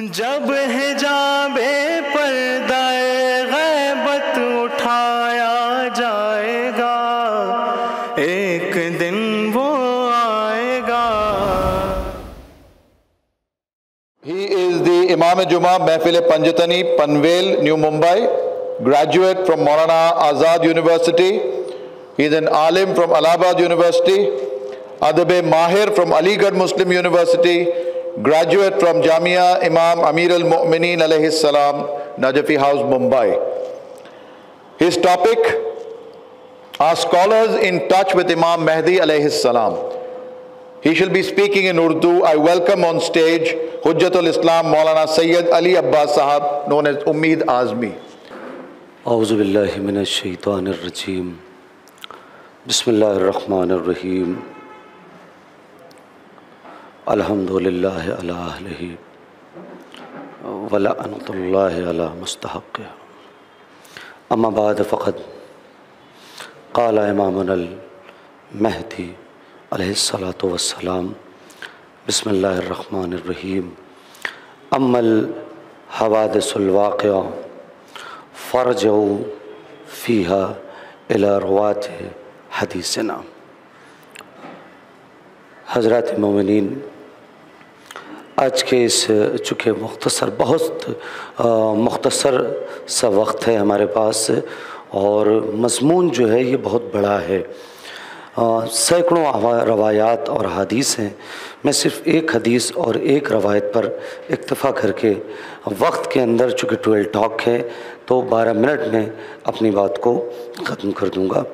जब है जाबे पर गैबत उठाया जाएगा। एक दिन ही इज़ द इमाम जुमा महफिल पंजतनी Panvel new Mumbai graduate from Maulana Azad university is an आलिम फ्रॉम अलाहाबाद यूनिवर्सिटी अदब माहिर from Aligarh Muslim university graduate from Jamia Imam Amir al Mu'mineen alayhi salam, Najafi House, Mumbai. His topic are scholars in touch with Imam Mahdi alayhi salam. He shall be speaking in Urdu. I welcome on stage Hujjatul Islam Maulana Sayyid Ali Abbas Sahab, known as Ummeed Azmi. अज़बिल्लिमिनशैतानरजीम बसमीम अल्हम्दुलिल्लाह अला अहलिही वलानतुल्लाह अला मुस्तहक़ अम्मा बाद, फ़क़द। क़ाल इमामुल महदी अलैहिस्सलातु वस्सलाम। बिस्मिल्लाहिर्रहमानिर्रहीम अम्मल हवादिसुल वाक़िया। फ़र्जऊ फ़ीहा इला हदीसना। हज़रत मोमिन आज के इस चूँकि मुख्तसर, बहुत मुख्तसर सा वक्त है हमारे पास और मजमून जो है ये बहुत बड़ा है। सैकड़ों रवायात और हदीस हैं। मैं सिर्फ़ एक हदीस और एक रवायत पर इक्तफ़ा करके वक्त के अंदर चूँकि ट्वेल्व टॉक है तो बारह मिनट में अपनी बात को ख़त्म कर दूँगा।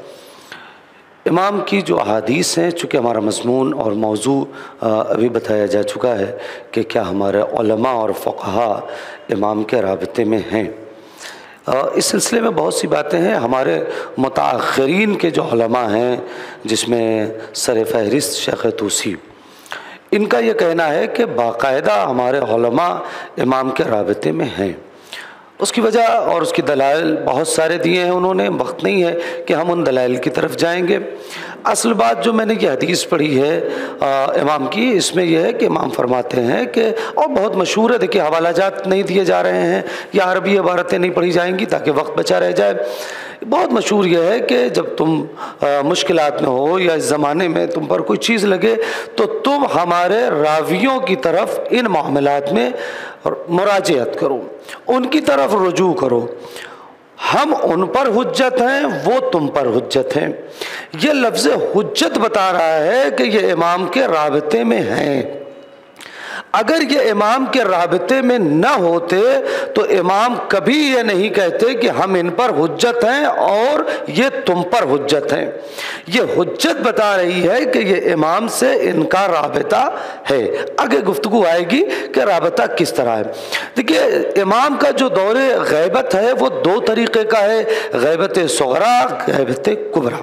इमाम की जो अहादीस हैं, चूँकि हमारा मजमून और मौजू अभी बताया जा चुका है कि क्या हमारे और फ़क़हा इमाम के रबते में हैं। इस सिलसिले में बहुत सी बातें हैं। हमारे मुतरीन के जो हैं, जिसमें सर फहरिस्त शेख तूसी, इनका ये कहना है कि बाकायदा हमारे इमाम के रबते में हैं। उसकी वजह और उसकी दलाल बहुत सारे दिए हैं उन्होंने वक्त नहीं है कि हम उन दलाइल की तरफ़ जाएँगे। असल बात जो मैंने ये हदीस पढ़ी है आ, इमाम की इसमें यह है कि इमाम फरमाते हैं कि और बहुत मशहूर है देखिए हवाला जात नहीं दिए जा रहे हैं या अरबी इबारतें नहीं पढ़ी जाएँगी ताकि वक्त बचा रह जाए। बहुत मशहूर यह है कि जब तुम मुश्किल में हो या इस ज़माने में तुम पर कोई चीज़ लगे तो तुम हमारे रावियों की तरफ़ इन मामलात में मुराजत करो, उनकी तरफ़ रजू करो। हम उन पर हजत हैं, वो तुम पर हजत हैं। ये लफ्ज़ हजत बता रहा है कि ये इमाम के रबते में हैं। अगर ये इमाम के रबते में न होते तो इमाम कभी ये नहीं कहते कि हम इन पर हुज्जत हैं और ये तुम पर हुज्जत हैं। ये हुज्जत बता रही है कि ये इमाम से इनका रबता है। आगे गुफ्तु आएगी कि रबता किस तरह है। देखिए, इमाम का जो दौर गैबत है, वो दो तरीके का है। गैबत सगरा गैबत कुबरा।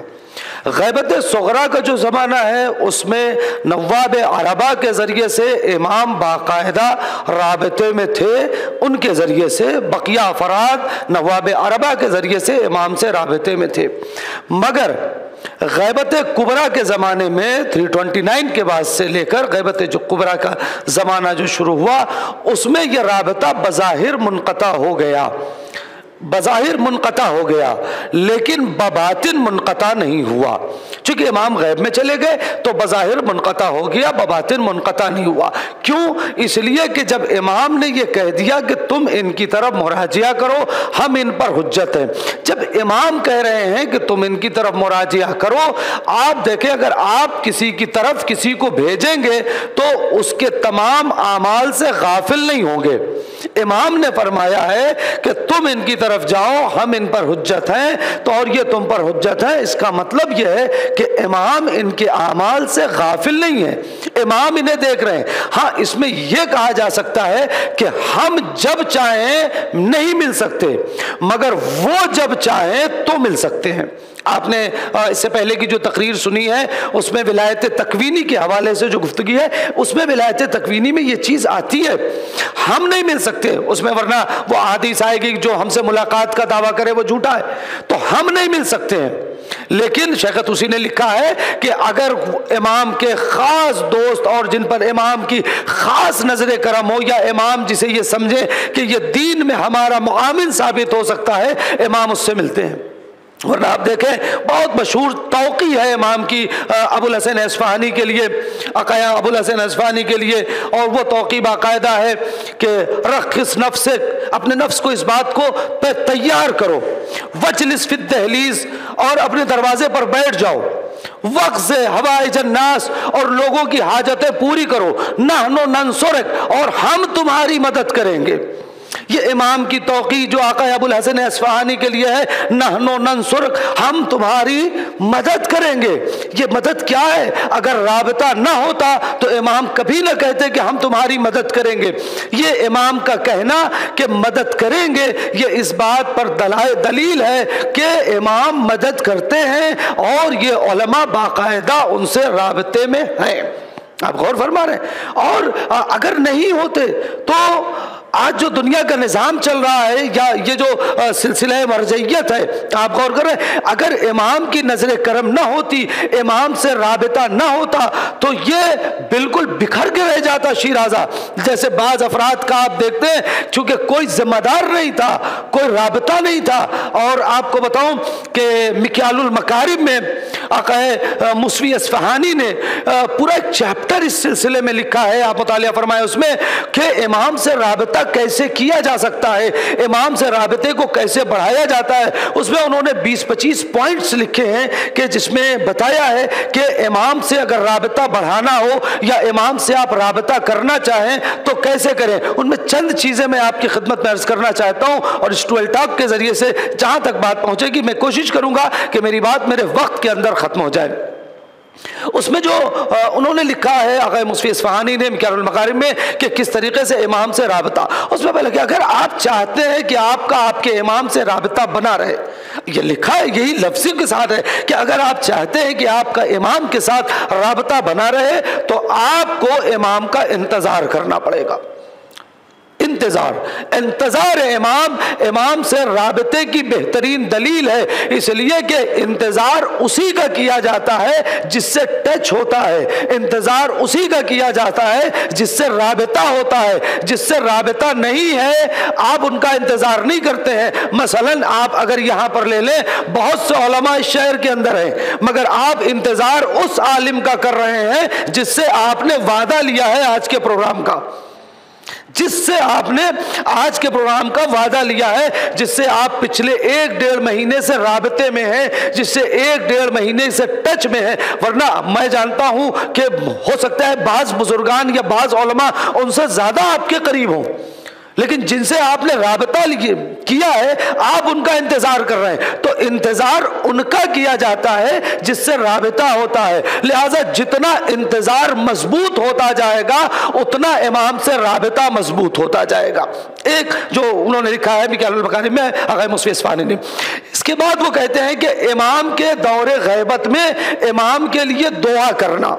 गैबत सगरा का जो ज़माना है, उसमें नवाब अरबा के ज़रिए से इमाम बाकायदा रबते में थे, उनके ज़रिए से बकिया अफराद नवाब अरबा के ज़रिए से इमाम से रबते में थे। मगर गैबत कुबरा के ज़माने में 329 के बाद से लेकर गैबत जो कुबरा का ज़माना जो शुरू हुआ, उसमें यह रबता बज़ाहिर मुनक़ा हो गया। बज़ाहिर मुनक़ा हो गया, लेकिन बबातिन मुनक़ा नहीं हुआ। चूँकि इमाम गैब में चले गए तो बज़ाहिर मुनक़ा हो गया, बबातिन मुनक़ा नहीं हुआ। क्यों? इसलिए कि जब इमाम ने यह कह दिया कि तुम इनकी तरफ़ मुराजिया करो, हम इन पर हुज्जत हैं। जब इमाम कह रहे हैं कि तुम इनकी तरफ़ मुराजिया करो, आप देखें, अगर आप किसी की तरफ़ किसी को भेजेंगे तो उसके तमाम आमाल से गाफिल नहीं होंगे। इमाम ने फरमाया है कि तुम इनकी तरफ़ जाओ, हम इन पर हुज्जत हैं तो और ये तुम पर हुज्जत है। इसका मतलब यह है कि इमाम इनके अमाल से गाफिल नहीं है। इमाम इन्हें देख रहे हैं। हाँ इसमें यह कहा जा सकता है कि हम जब चाहें नहीं मिल सकते, मगर वो जब चाहें तो मिल सकते हैं। आपने इससे पहले की जो तकरीर सुनी है, उसमें विलायत तकवीनी के हवाले से जो गुफ्तगी है, उसमें विलायत तकवीनी में ये चीज़ आती है। हम नहीं मिल सकते उसमें, वरना वो आदिश आएगी जो हमसे मुलाकात का दावा करे, वो झूठा है। तो हम नहीं मिल सकते हैं। लेकिन शेखत उसी ने लिखा है कि अगर इमाम के ख़ास दोस्त और जिन पर इमाम की ख़ास नज़र करम हो, या इमाम जिसे ये समझे कि ये दीन में हमारा मुआमिन साबित हो सकता है, इमाम उससे मिलते हैं। वरना आप देखें, बहुत मशहूर तोक़ी है इमाम की अबुल हसन असफ़ानी के लिए, अकाया अबुल हसन असफ़ानी के लिए, और वो तोक़ी बाकायदा है कि रख इस नफ्स से, अपने नफ्स को इस बात को तैयार करो। वजलिस फित दहलीज, और अपने दरवाजे पर बैठ जाओ। वक्त से हवाई जन्नास, और लोगों की हाजतें पूरी करो। नहनो नंसुरक और हम तुम्हारी मदद करेंगे। ये इमाम की तोकी जो आका अबुल हसन असफहानी के लिए है, नहनो नंसुर हम तुम्हारी मदद करेंगे। ये मदद क्या है? अगर रबता ना होता तो इमाम कभी ना कहते कि हम तुम्हारी मदद करेंगे। ये इमाम का कहना कि मदद करेंगे, ये इस बात पर दलाए, दलील है कि इमाम मदद करते हैं और ये बाकायदा उनसे रबते में हैं। आप गौर फरमा रहे हैं। और अगर नहीं होते तो आज जो दुनिया का निज़ाम चल रहा है, या ये जो सिलसिला मरजैत है, आप गौर करें, अगर इमाम की नज़र करम ना होती, इमाम से रबता ना होता तो ये बिल्कुल बिखर के रह जाता शीराजा। जैसे बाज अफराद का आप देखते हैं, चूँकि कोई जिम्मेदार नहीं था, कोई रबता नहीं था, और आपको बताऊँ कि मिक्यालुल मकारिब में अकह मुसवी असफ़हानी ने पूरा चैप्टर इस सिलसिले में लिखा है। आप मुताल फरमाए, उसमें कि इमाम से रबता कैसे किया जा सकता है? इमाम से रबते को कैसे बढ़ाया जाता है? उसमें उन्होंने 20-25 पॉइंट्स लिखे हैं कि जिसमें बताया है कि इमाम से अगर रबता बढ़ाना हो या इमाम से आप रबता करना चाहें तो कैसे करें? उनमें चंद चीज़ें मैं आपकी खिदमत में अर्ज़ करना चाहता हूँ और इस ट्वेल्व टॉक के ज़रिए से जहाँ तक बात पहुँचेगी, मैं कोशिश करूँगा कि मेरी बात मेरे वक्त के अंदर ख़त्म हो जाए। उसमें जो उन्होंने लिखा है अगर मुस्फी इसफ़ानी ने मकारिम में, कि किस तरीके से इमाम से रबता। उसमें पहले कि अगर आप चाहते हैं कि आपका, आपके इमाम से रबता बना रहे, ये लिखा है, यही लफ्ज़ी के साथ है कि अगर आप चाहते हैं कि आपका इमाम के साथ रबता बना रहे तो आपको इमाम का इंतज़ार करना पड़ेगा। इंतज़ार। इंतज़ार इमाम। इमाम से रबते की बेहतरीन दलील है। इसलिए कि इंतज़ार उसी का किया जाता है जिससे टच होता है। इंतज़ार उसी का किया जाता है जिससे रबता होता है। जिससे रबता नहीं है, आप उनका इंतज़ार नहीं करते हैं। मसलन आप अगर यहाँ पर ले लें, बहुत से ओलमा इस शहर के अंदर हैं, मगर आप इंतज़ार उस आलिम का कर रहे हैं जिससे आपने वादा लिया है आज के प्रोग्राम का। जिससे आपने आज के प्रोग्राम का वादा लिया है, जिससे आप पिछले एक डेढ़ महीने से रबते में हैं, जिससे एक डेढ़ महीने से टच में है। वरना मैं जानता हूँ कि हो सकता है बाज बुजुर्गान या बाज उलमा उनसे ज़्यादा आपके करीब हों। लेकिन जिनसे आपने रबता किया है, आप उनका इंतज़ार कर रहे हैं। तो इंतज़ार उनका किया जाता है, जिससे रबता होता है। लिहाजा जितना इंतज़ार मज़बूत होता जाएगा, उतना इमाम से रबता मज़बूत होता जाएगा। एक जो उन्होंने लिखा है मिकाल में मुस्फानी ने इसके बाद वो कहते हैं कि इमाम के दौरे गैबत में इमाम के लिए दुआ करना।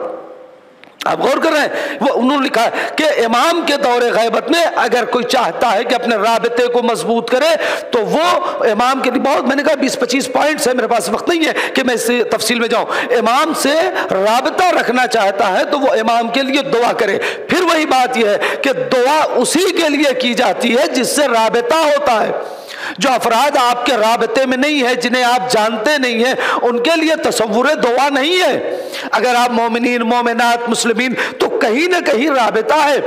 आप गौर कर रहे हैं? वो उन्होंने लिखा है कि इमाम के दौरे गैबत में अगर कोई चाहता है कि अपने रबते को मज़बूत करे तो वो इमाम के लिए बहुत, मैंने कहा बीस पच्चीस पॉइंट्स है, मेरे पास वक्त नहीं है कि मैं इस तफसील में जाऊँ। इमाम से रबता रखना चाहता है तो वो इमाम के लिए दुआ करे। फिर वही बात यह है कि दुआ उसी के लिए की जाती है जिससे रबता होता है। जो अफराद आपके रबते में नहीं है, जिन्हें आप जानते नहीं हैं, उनके लिए तस्वुर दुआ नहीं है। अगर आप मोमिन मोमिनत, मुसलमिन तो कहीं ना कहीं रबता है।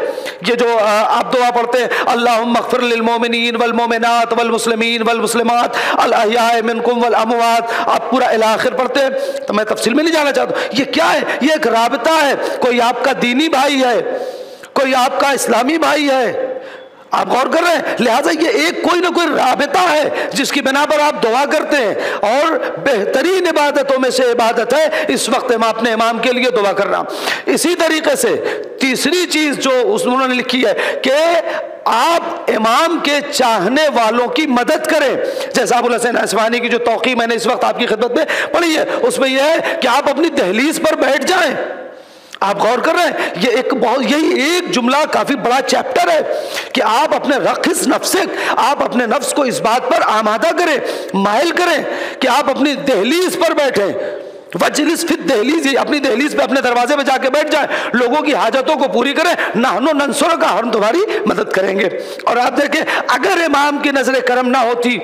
ये जो आप दुआ पढ़ते हैं अल्लाह मखफरमिन वलमोमिनत वलमुसलमिन वलमुसलमात वल अमवात, आप पूरा इलाखिर पढ़ते हैं तो मैं तफसील में नहीं जाना चाहता। ये क्या है? ये एक रबता है। कोई आपका दीनी भाई है, कोई आपका इस्लामी भाई है आप गौर कर रहे हैं, लिहाजा ये एक कोई ना कोई राबता है जिसकी बिना पर आप दुआ करते हैं। और बेहतरीन इबादतों में से इबादत है, इस वक्त हम अपने इमाम के लिए दुआ कर रहा करना इसी तरीके से तीसरी चीज़ जो उन्होंने लिखी है कि आप इमाम के चाहने वालों की मदद करें। जैसा अबुल हसन आसवानी की जो तोकी मैंने इस वक्त आपकी खिदमत में पढ़ी है, उसमें यह है कि आप अपनी दहलीज पर बैठ जाएँ। आप गौर कर रहे हैं, ये एक बहुत, यही एक जुमला काफ़ी बड़ा चैप्टर है कि आप अपने रखिस नफ्सिक आप अपने नफ्स को इस बात पर आमादा करें माइल करें कि आप अपनी दहलीज पर बैठे। वजलिस फिर दहलीज, अपनी दहलीज पे अपने दरवाजे पे जाके बैठ जाए, लोगों की हाजतों को पूरी करें, नहनो नंसुर का हम तुम्हारी मदद करेंगे। और आप देखें, अगर इमाम की नज़र करम ना होती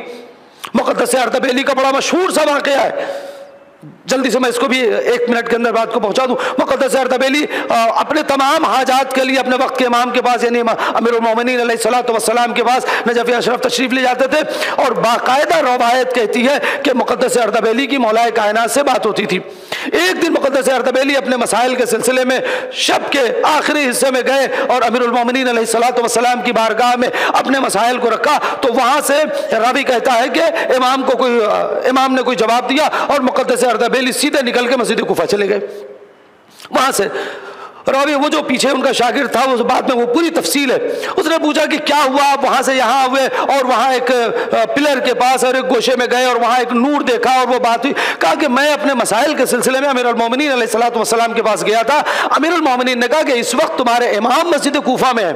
मुकदस अर्दबेली का बड़ा मशहूर सा वाक़ है जल्दी से मैं इसको भी एक मिनट के अंदर बात को पहुँचा दूँ। मुकदस अरतबेली अपने तमाम हाजात के लिए, अपने वक्त के इमाम के पास, यानी अमीर उमिन सलाम के पास, नजफ़ अशरफ तशरीफ़ ले जाते थे। और बाकायदा रवायत कहती है कि मुकदस अरतबेली की मौलाए कायनात से बात होती थी। एक दिन मुकदस अरतबेली अपने मसाइल के सिलसिले में शब के आखिरी हिस्से में गए और अमीर सलाम की बारगाह में अपने मसाइल को रखा तो वहाँ से रवि कहता है कि इमाम को कोई इमाम ने कोई जवाब दिया और मुकदस बेली सीधे निकल के मस्जिद कुफा चले गए। वहाँ से रावी वो जो पीछे उनका शागिर था, उस बात में वो पूरी तफसील है। उसने पूछा कि क्या हुआ? आप वहाँ से यहाँ हुए और वहाँ एक पिलर के पास और एक गोशे में गए और वहाँ एक नूर देखा और वो बात हुई। कहा कि मैं अपने मसाइल के सिलसिले में अमीर मोमिन सलाम के पास गया था। अमीर मोमिन ने कहा कि इस वक्त तुम्हारे इमाम मस्जिद कोफा में है।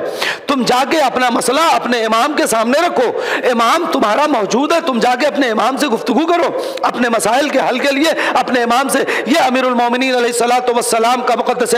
तुम जाके अपना मसला अपने इमाम के सामने रखो। इमाम तुम्हारा मौजूद है। तुम जाके अपने इमाम से गुफ्तु करो। अपने मसाइल के हल के लिए, अपने इमाम से यह अमीर मोमिन सलाम का मुकदस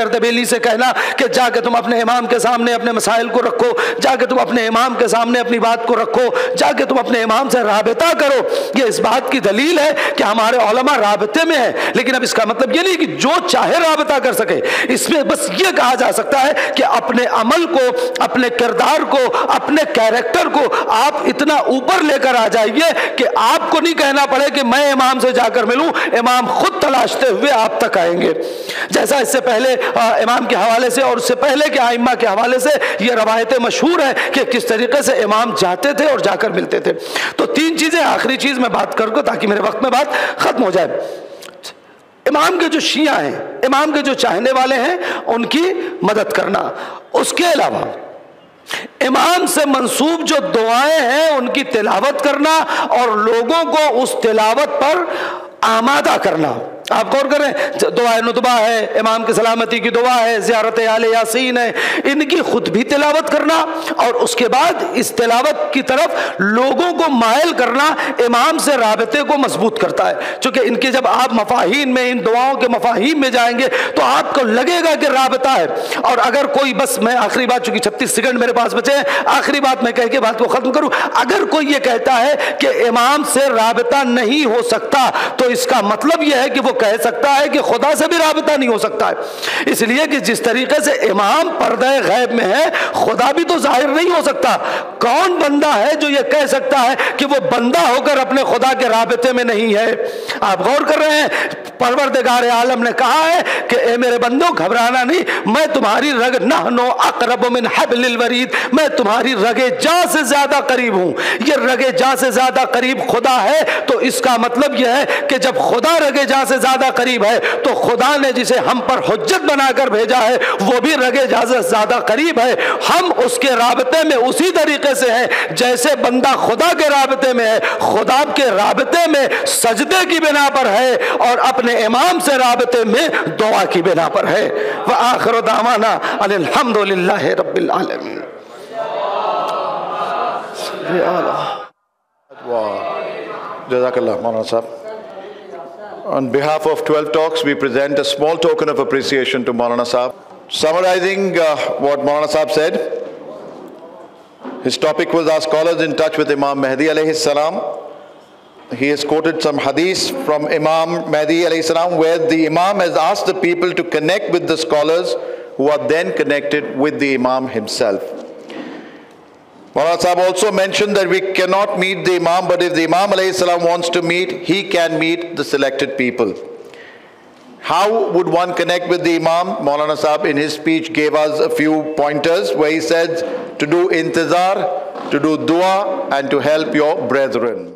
से कहना कि जाके तुम अपने इमाम के सामने अपने मसाइल को रखो, जाके तुम अपने इमाम के सामने अपनी बात को रखो, जाके तुम अपने इमाम से रबता करो। ये इस बात की दलील है कि हमारे ओलमा रबते में है, लेकिन अब इसका मतलब ये नहीं कि जो चाहे रबता कर सके। इसमें बस ये कहा जा सकता है कि अपने अमल को, अपने किरदार को, अपने कैरेक्टर को आप इतना ऊपर लेकर आ जाइए कि आपको नहीं कहना पड़े कि मैं इमाम से जाकर मिलूं, इमाम खुद तलाशते हुए आप तक आएँगे। जैसा इससे पहले इमाम के हवाले से और उससे पहले के आइम्मा के हवाले से ये रवायतें मशहूर है कि किस तरीके से इमाम जाते थे और जाकर मिलते थे। तो तीन चीज़ें, आखिरी चीज़ मैं बात करूँगा ताकि मेरे वक्त में बात ख़त्म हो जाए। इमाम के जो शिया हैं, इमाम के जो चाहने वाले हैं, उनकी मदद करना। उसके अलावा, इमाम से मंसूब जो दुआएँ हैं, उनकी तिलावत करना और लोगों को उस तिलावत पर आमादा करना। आप गौर करें दुआ नुतबा है, इमाम की सलामती की दुआ है, ज़्यारत आल यासीन है। इनकी खुद भी तिलावत करना और उसके बाद इस तिलावत की तरफ़ लोगों को मायल करना इमाम से रबते को मज़बूत करता है। चूँकि इनके जब आप मफाहीन में, इन दुआओं के मफाहीम में जाएँगे तो आपको लगेगा कि रबता है। और अगर कोई, बस मैं आखिरी बात, चूँकि छत्तीस सेकंड मेरे पास बचे हैं, आखिरी बात मैं कह के बात को ख़त्म करूँ। अगर कोई ये कहता है कि इमाम से रबता नहीं हो सकता तो इसका मतलब यह है कि वो कह सकता है कि खुदा से भी रबता नहीं हो सकता है। इसलिए कि जिस तरीके से इमाम पर्दे गैब में है, खुदा भी तो ज़ाहिर नहीं हो सकता। कौन बंदा है जो ये कह सकता है कि वो बंदा होकर अपने खुदा के रबते में नहीं है? आप गौर कर रहे हैं, परवरदिगार आलम ने कहा है कि, ए मेरे बंदो, घबराना नहीं। मैं तुम्हारी रग नहनो अकरब मिन हबलिल वरीद। मैं तुम्हारी रगे जा से ज़्यादा करीब हूँ। ये रगे जा से ज़्यादा करीब खुदा है तो इसका मतलब यह है कि जब खुदा रगे जा से ज़्यादा करीब है तो खुदा ने जिसे हम पर हजत बनाकर भेजा है, वो भी रगे से ज़्यादा करीब है। हम उसके रबते में उसी तरीके से हैं, जैसे बंदा खुदा के रबते में है, खुदा के रबते में सजदे की बिना पर है, और अपने इमाम से रबते में दुआ की बिना पर है। वह आखिर दामाना अलहमदिल्ला रबालमीन जजाकल्ला मौलाना साहब। On behalf of 12 Talks, we present a small token of appreciation to Maulana Saab. Summarizing uh, what Maulana Saab said, his topic was our scholars in touch with Imam Mahdi alayhi salam. He has quoted some hadith from Imam Mahdi alayhi salam where the Imam has asked the people to connect with the scholars who are then connected with the Imam himself. Maulana Sahib also mentioned that we cannot meet the Imam, but if the Imam salam wants to meet, he can meet the selected people. How would one connect with the Imam? Maulana Sahib in his speech gave us a few pointers where he said to do intizar, to do dua and to help your brethren.